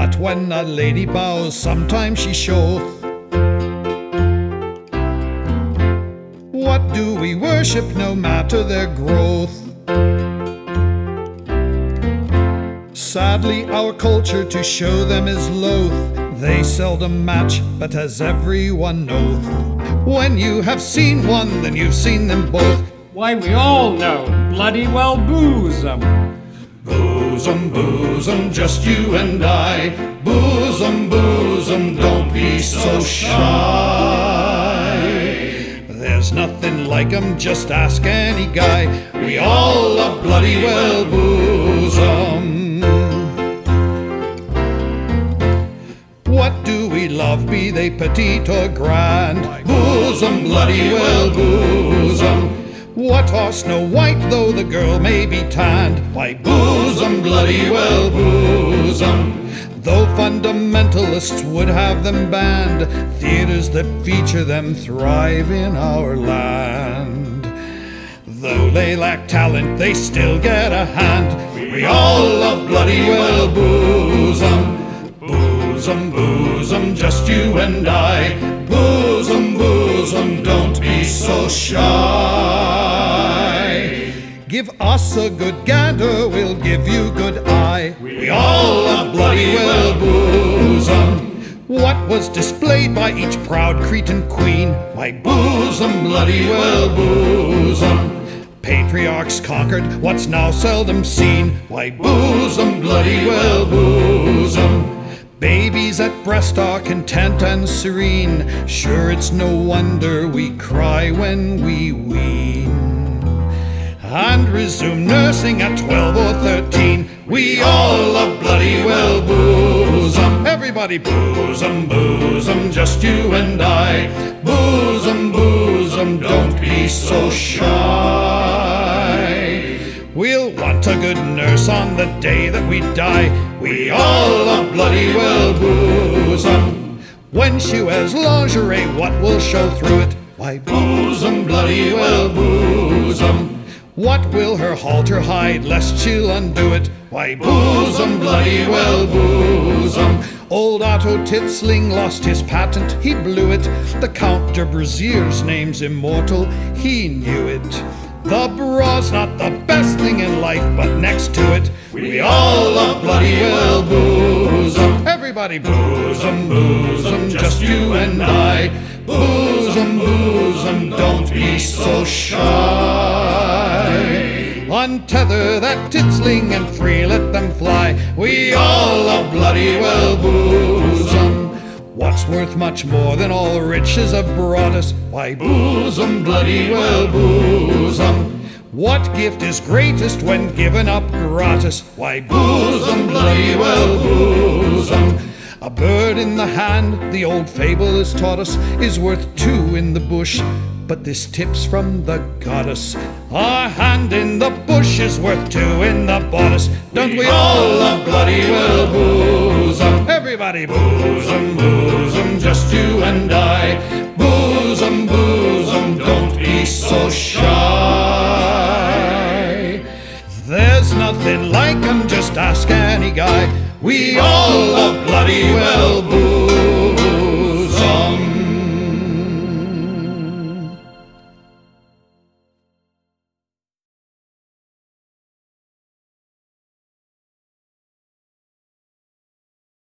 What when a lady bows, sometimes she showeth. What do we worship, no matter their growth? Sadly, our culture to show them is loath. They seldom match, but as everyone knoweth, when you have seen one, then you've seen them both. Why, we all know bloody well bosom. Bosom, bosom, just you and I. Bosom, bosom, don't be so shy. There's nothing like 'em, just ask any guy. We all love bloody well bosom. What do we love, be they petite or grand? Bosom, bloody well bosom. What are Snow White, though the girl may be tanned? Why, bosom, bloody well bosom. Though fundamentalists would have them banned, theaters that feature them thrive in our land. Though they lack talent, they still get a hand. We all love bloody well bosom. Bosom, bosom, just you and I. Bosom, bosom, don't be so shy. Give us a good gander, we'll give you good eye. We all love bloody well bosom. What was displayed by each proud Cretan queen? My bosom, bloody well bosom. Patriarchs conquered what's now seldom seen. Why, bosom, bloody well bosom. Babies at breast are content and serene. Sure, it's no wonder we cry when we wean. And resume nursing at 12 or 13. We all love bloody well bosom. Everybody bosom, bosom, just you and I. Bosom, bosom, don't be so shy. We'll want a good nurse on the day that we die. We all love bloody well bosom. When she wears lingerie, what will show through it? Why, bosom, bloody well bosom. What will her halter hide, lest she'll undo it? Why, bosom, bloody well bosom. Old Otto Titzling lost his patent, he blew it. The Count de Brazier's name's immortal, he knew it. The bra's not the best thing in life, but next to it, we all love bloody well bosom. Everybody bosom, bosom, just you and I. Bosom, bosom, don't be so shy. Untether that titzling and free let them fly. We all love bloody well bosom. What's worth much more than all riches have brought us? Why, bosom, bloody well bosom. What gift is greatest when given up gratis? Why, bosom, bloody well bosom. A bird in the hand, the old fable has taught us, is worth two in the bush. But this tip's from the goddess. A hand in the bush is worth two in the bodice. Don't we all love bloody well bosom? Everybody bosom, bosom, just you and I. Bosom, bosom, don't be so shy. There's nothing like 'em, just ask any guy. We all love bloody well bosom.